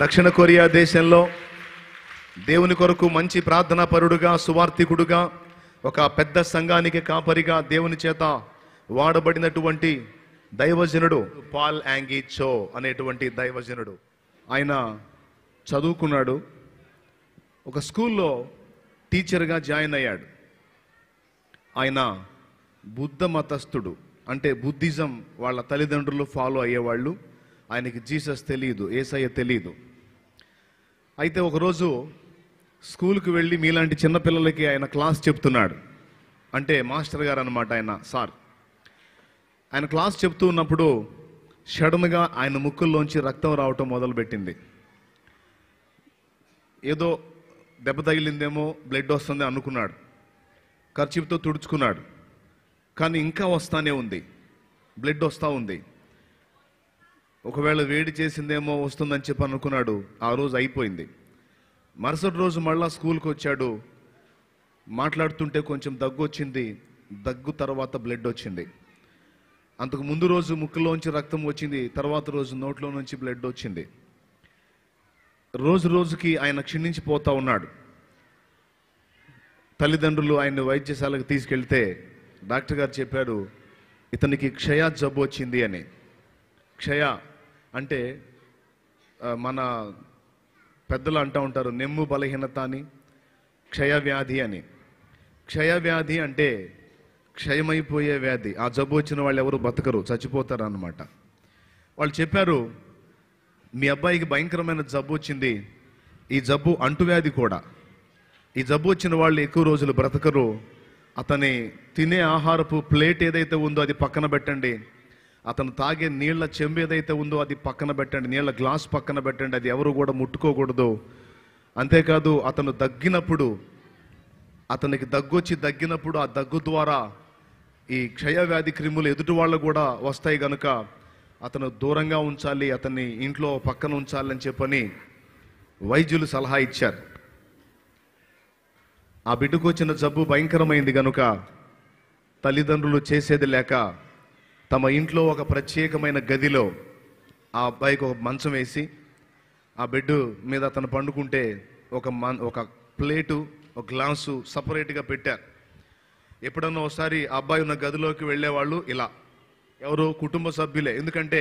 దక్షిణ కొరియా దేశంలో దేవుని కొరకు మంచి ప్రార్థనా పరుడుగా సువార్థికుడుగా ఒక పెద్ద సంఘానికి కాపరిగా దేవుని చేత వాడబడినటువంటి దైవజనుడు పాల్ యాంగి చో అనేటువంటి దైవజనుడు. ఆయన చదువుకున్నాడు. ఒక స్కూల్లో టీచర్గా జాయిన్ అయ్యాడు. ఆయన బుద్ధ మతస్థుడు. అంటే బుద్ధిజం వాళ్ళ తల్లిదండ్రులు ఫాలో అయ్యేవాళ్ళు. ఆయనకి జీసస్ తెలియదు ఏసయ్య తెలియదు అయితే ఒకరోజు స్కూల్కి వెళ్ళి మీలాంటి చిన్నపిల్లలకి ఆయన క్లాస్ చెప్తున్నాడు. అంటే మాస్టర్ గారు అనమాట ఆయన సార్. ఆయన క్లాస్ చెప్తూ ఉన్నప్పుడు షడన్గా ఆయన ముక్కుల్లోంచి రక్తం రావటం మొదలుపెట్టింది. ఏదో దెబ్బ తగిలిందేమో బ్లడ్ వస్తుంది అనుకున్నాడు. ఖర్చుతో తుడుచుకున్నాడు. కానీ ఇంకా వస్తానే ఉంది. బ్లడ్ వస్తూ ఉంది. ఒకవేళ వేడి చేసిందేమో వస్తుందని చెప్పి అనుకున్నాడు. ఆ రోజు అయిపోయింది. మరుసటి రోజు మళ్ళా స్కూల్కి వచ్చాడు. మాట్లాడుతుంటే కొంచెం దగ్గు వచ్చింది. దగ్గు తర్వాత బ్లడ్ వచ్చింది. అంతకు ముందు రోజు ముక్కులోంచి రక్తం వచ్చింది. తర్వాత రోజు నోట్లో నుంచి బ్లడ్ వచ్చింది. రోజు రోజుకి ఆయన క్షీణించిపోతా ఉన్నాడు. తల్లిదండ్రులు ఆయన వైద్యశాలకు తీసుకెళ్తే డాక్టర్ గారు చెప్పారు ఇతనికి క్షయ జబ్బు వచ్చింది అని. క్షయ అంటే మన పెద్దలు అంటూ ఉంటారు నెమ్ము బలహీనత అని క్షయ వ్యాధి అని. క్షయ వ్యాధి అంటే క్షయమైపోయే వ్యాధి. ఆ జబ్బు వచ్చిన వాళ్ళు ఎవరు బతకరు చచ్చిపోతారు అన్నమాట వాళ్ళు చెప్పారు మీ అబ్బాయికి భయంకరమైన జబ్బు వచ్చింది ఈ జబ్బు అంటువ్యాధి కూడా. ఈ జబ్బు వచ్చిన వాళ్ళు ఎక్కువ రోజులు బ్రతకరు అతని తినే ఆహారపు ప్లేట్ ఏదైతే ఉందో అది పక్కన పెట్టండి అతను తాగే నీళ్ళ చెంబు ఏదైతే ఉందో అది పక్కన పెట్టండి నీళ్ళ గ్లాస్ పక్కన పెట్టండి అది ఎవరు కూడా ముట్టుకోకూడదు. అంతేకాదు అతను దగ్గినప్పుడు అతనికి దగ్గొచ్చి దగ్గినప్పుడు ఆ దగ్గు ద్వారా ఈ క్షయవ్యాధి క్రిములు ఎదుటి వాళ్ళు కూడా వస్తాయి కనుక అతను దూరంగా ఉంచాలి అతన్ని ఇంట్లో పక్కన ఉంచాలని చెప్పని వైద్యులు సలహా ఇచ్చారు. ఆ బిడ్డకు వచ్చిన జబ్బు భయంకరమైంది కనుక తల్లిదండ్రులు చేసేది లేక తమ ఇంట్లో ఒక ప్రత్యేకమైన గదిలో ఆ అబ్బాయికి ఒక మంచం వేసి ఆ బెడ్ మీద అతను పండుకుంటే ఒక మన్ ఒక ప్లేటు ఒక గ్లాసు సపరేట్గా పెట్టారు ఎప్పుడన్నా ఒకసారి ఆ అబ్బాయి ఉన్న గదిలోకి వెళ్ళేవాళ్ళు ఇలా. ఎవరు కుటుంబ సభ్యులే. ఎందుకంటే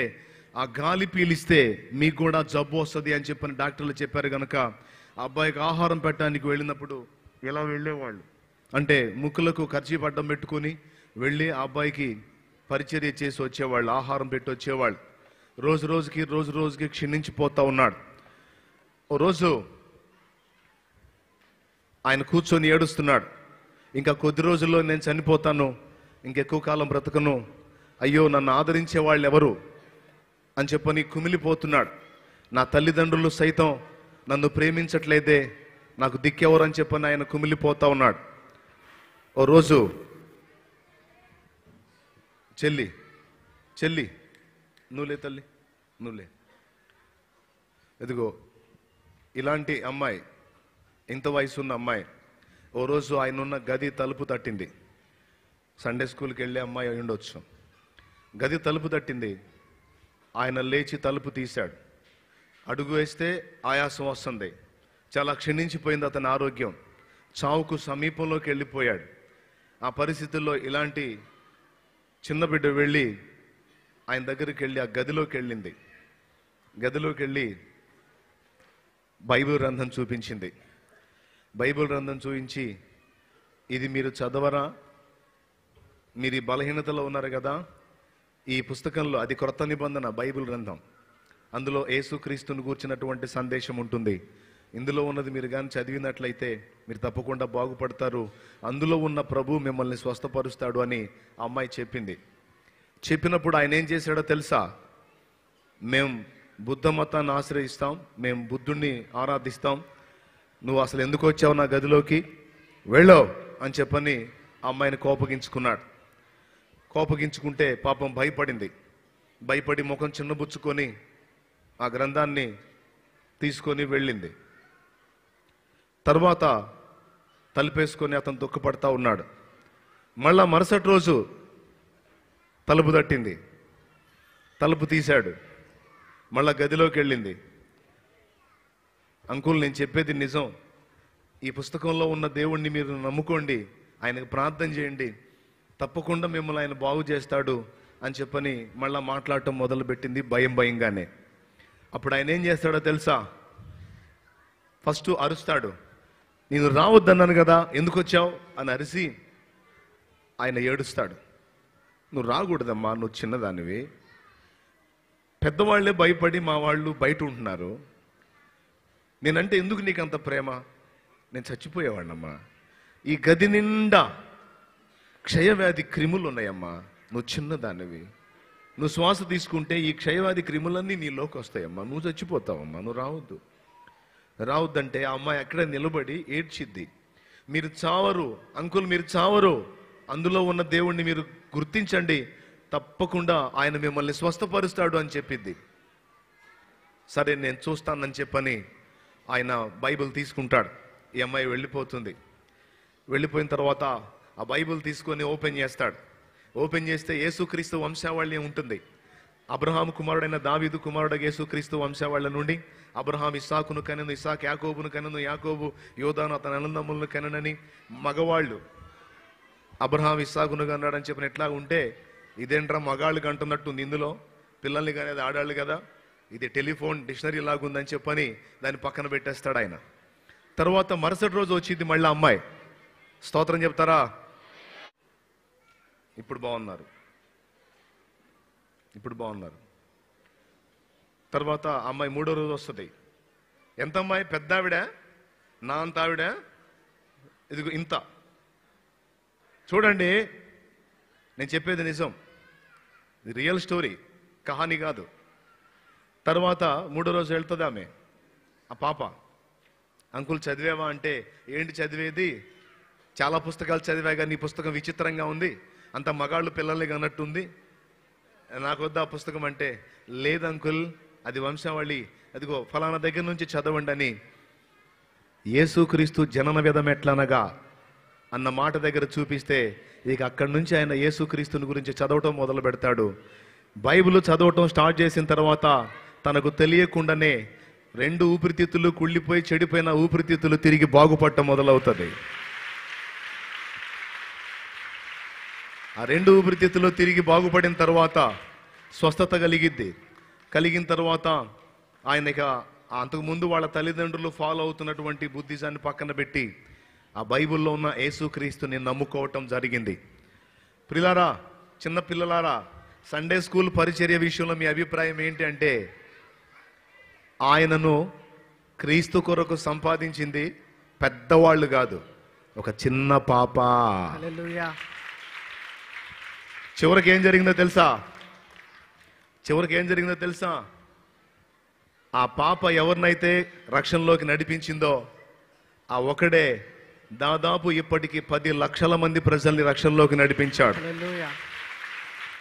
ఆ గాలి పీలిస్తే మీకు కూడా జబ్బు వస్తుంది అని చెప్పని డాక్టర్లు చెప్పారు కనుక ఆ అబ్బాయికి ఆహారం పెట్టడానికి వెళ్ళినప్పుడు ఇలా వెళ్ళేవాళ్ళు. అంటే ముక్కులకు ఖర్చు పడ్డం పెట్టుకొని వెళ్ళి ఆ అబ్బాయికి పరిచర్య చేసి వచ్చేవాళ్ళు ఆహారం పెట్టి వచ్చేవాళ్ళు. రోజు రోజుకి రోజు రోజుకి క్షీణించిపోతూ ఉన్నాడు. ఓ రోజు ఆయన కూర్చొని ఏడుస్తున్నాడు. ఇంకా కొద్ది రోజుల్లో నేను చనిపోతాను ఇంకెక్కువ కాలం బ్రతకను అయ్యో నన్ను ఆదరించే వాళ్ళు ఎవరు అని చెప్పని కుమిలిపోతున్నాడు. నా తల్లిదండ్రులు సైతం నన్ను ప్రేమించట్లేదే నాకు దిక్కెవరని అని చెప్పని ఆయన కుమిలిపోతా ఉన్నాడు. ఓ రోజు చెల్లి చెల్లి నువ్వులే తల్లి నువ్వులే ఎదుగో ఇలాంటి అమ్మాయి ఇంత వయసు ఉన్న అమ్మాయి ఓ రోజు ఆయన ఉన్న గది తలుపు తట్టింది. సండే స్కూల్కి వెళ్ళే అమ్మాయి అయి ఉండొచ్చు. గది తలుపు తట్టింది. ఆయన లేచి తలుపు తీశాడు. అడుగు వేస్తే ఆయాసం వస్తుంది. చాలా క్షీణించిపోయింది అతని ఆరోగ్యం. చావుకు సమీపంలోకి వెళ్ళిపోయాడు. ఆ పరిస్థితుల్లో ఇలాంటి చిన్న బిడ్డ వెళ్ళి ఆయన దగ్గరికి వెళ్ళి ఆ గదిలోకి వెళ్ళింది. గదిలోకి వెళ్ళి బైబిల్ గ్రంథం చూపించింది. బైబిల్ గ్రంథం చూపించి ఇది మీరు చదవరా? మీరు ఈ బలహీనతలో ఉన్నారు కదా? ఈ పుస్తకంలో అది క్రొత్త నిబంధన బైబిల్ గ్రంథం. అందులో యేసుక్రీస్తుని కూర్చినటువంటి సందేశం ఉంటుంది. ఇందులో ఉన్నది మీరు కానీ చదివినట్లయితే మీరు తప్పకుండా బాగుపడతారు. అందులో ఉన్న ప్రభు మిమ్మల్ని స్వస్థపరుస్తాడు అని ఆ అమ్మాయి చెప్పింది. చెప్పినప్పుడు ఆయన ఏం చేశాడో తెలుసా? మేం బుద్ధ మతాన్ని ఆశ్రయిస్తాం మేము బుద్ధుణ్ణి ఆరాధిస్తాం. నువ్వు అసలు ఎందుకు వచ్చావు నా గదిలోకి? వెళ్ళావు అని చెప్పని అమ్మాయిని కోపగించుకున్నాడు. కోపగించుకుంటే పాపం భయపడింది. భయపడి ముఖం చిన్నబుచ్చుకొని ఆ గ్రంథాన్ని తీసుకొని వెళ్ళింది. తర్వాత తలుపేసుకొని అతను దుఃఖపడతా ఉన్నాడు. మళ్ళా మరుసటి రోజు తలుపు తట్టింది. తలుపు తీశాడు. మళ్ళా గదిలోకి వెళ్ళింది. అంకుల్ నేను చెప్పేది నిజం. ఈ పుస్తకంలో ఉన్న దేవుణ్ణి మీరు నమ్ముకోండి. ఆయనకు ప్రార్థన చేయండి. తప్పకుండా మిమ్మల్ని ఆయన బాగు చేస్తాడు అని చెప్పని మళ్ళా మాట్లాడటం మొదలుపెట్టింది భయం భయంగానే. అప్పుడు ఆయన ఏం చేస్తాడో తెలుసా? ఫస్ట్ అరుస్తాడు. నేను రావద్దన్నాను కదా ఎందుకు వచ్చావు అని అరిసి ఆయన ఏడుస్తాడు. నువ్వు రాకూడదమ్మా నువ్వు చిన్నదానివి. పెద్దవాళ్ళే భయపడి మా వాళ్ళు బయట ఉంటున్నారు. నేనంటే ఎందుకు నీకు అంత ప్రేమ? నేను చచ్చిపోయేవాడినమ్మా. ఈ గది నిండా క్షయవ్యాధి క్రిములు ఉన్నాయమ్మా నువ్వు చిన్నదానివి. నువ్వు శ్వాస తీసుకుంటే ఈ క్షయవ్యాధి క్రిములన్నీ నీలోకి వస్తాయమ్మా నువ్వు చచ్చిపోతావమ్మా నువ్వు రావద్దు. రావద్దంటే ఆ అమ్మాయి అక్కడే నిలబడి ఏడ్చిద్ది. మీరు చావరు అంకుల్ మీరు చావరు అందులో ఉన్న దేవుణ్ణి మీరు గుర్తించండి తప్పకుండా ఆయన మిమ్మల్ని స్వస్థపరుస్తాడు అని చెప్పిద్ది. సరే నేను చూస్తానని చెప్పని ఆయన బైబిల్ తీసుకుంటాడు. ఈ అమ్మాయి వెళ్ళిపోతుంది. వెళ్ళిపోయిన తర్వాత ఆ బైబిల్ తీసుకొని ఓపెన్ చేస్తాడు. ఓపెన్ చేస్తే యేసుక్రీస్తు వంశావళి ఉంటుంది. అబ్రహాం కుమారుడైన దావీదు కుమారుడు యేసుక్రీస్తు వంశావళి నుండి అబ్రహాం ఇస్సాకును కనను ఇస్సాక్ యాకోబును కనను యాకోబు యోధాను అతని అనందములను కననని మగవాళ్ళు అబ్రహాం ఇస్సాకును కన్నాడని చెప్పిన ఎట్లా ఉంటే ఇదేంట్రా మగాళ్ళు కంటున్నట్టుంది ఇందులో? పిల్లల్ని కానీ అది ఆడాళ్ళు కదా? ఇది టెలిఫోన్ డిక్షనరీ లాగుందని చెప్పని దాన్ని పక్కన పెట్టేస్తాడు ఆయన. తర్వాత మరుసటి రోజు వచ్చింది మళ్ళీ అమ్మాయి. స్తోత్రం చెప్తారా? ఇప్పుడు బాగున్నారు. ఇప్పుడు బాగున్నారు. తర్వాత అమ్మాయి మూడో రోజు వస్తుంది. ఎంత అమ్మాయి పెద్ద ఆవిడ నా అంత ఆవిడ? ఇదిగో ఇంత. చూడండి నేను చెప్పేది నిజం. ఇది రియల్ స్టోరీ కహాని కాదు. తర్వాత మూడో రోజు వెళ్తుంది ఆమె ఆ పాప. అంకుల్ చదివావా అంటే ఏంటి చదివేది? చాలా పుస్తకాలు చదివా కానీ నీ పుస్తకం విచిత్రంగా ఉంది. అంత మగాళ్ళు పిల్లల్ని అన్నట్టుంది నాకు వద్ద ఆ పుస్తకం అంటే లేదు అంకుల్ అది వంశావళి. అదిగో ఫలానా దగ్గర నుంచి చదవండి అని. యేసుక్రీస్తు జనన విధం ఎట్లనగా అన్న మాట దగ్గర చూపిస్తే ఇక అక్కడి నుంచి ఆయన యేసుక్రీస్తుని గురించి చదవటం మొదలు పెడతాడు. బైబిల్ చదవటం స్టార్ట్ చేసిన తర్వాత తనకు తెలియకుండానే రెండు ఊపిరితిత్తులు కుళ్ళిపోయి చెడిపోయిన ఊపిరితిత్తులు తిరిగి బాగుపడటం మొదలవుతుంది. ఆ రెండు ఊపిరితిత్తులు తిరిగి బాగుపడిన తర్వాత స్వస్థత కలిగిద్ది. కలిగిన తర్వాత ఆయన ఇక అంతకుముందు వాళ్ళ తల్లిదండ్రులు ఫాలో అవుతున్నటువంటి బుద్ధిజాన్ని పక్కన పెట్టి ఆ బైబిల్లో ఉన్న యేసుక్రీస్తుని నమ్ముకోవటం జరిగింది. పిల్లారా చిన్న పిల్లలారా సండే స్కూల్ పరిచర్య విషయంలో మీ అభిప్రాయం ఏంటి అంటే ఆయనను క్రీస్తు కొరకు సంపాదించింది పెద్దవాళ్ళు కాదు ఒక చిన్న పాప. చివరికి ఏం జరిగిందో తెలుసా? చివరికి ఏం జరిగిందో తెలుసా? ఆ పాప ఎవరినైతే రక్షణలోకి నడిపించిందో ఆ ఒకడే దాదాపు ఇప్పటికి పది లక్షల మంది ప్రజల్ని రక్షణలోకి నడిపించాడు.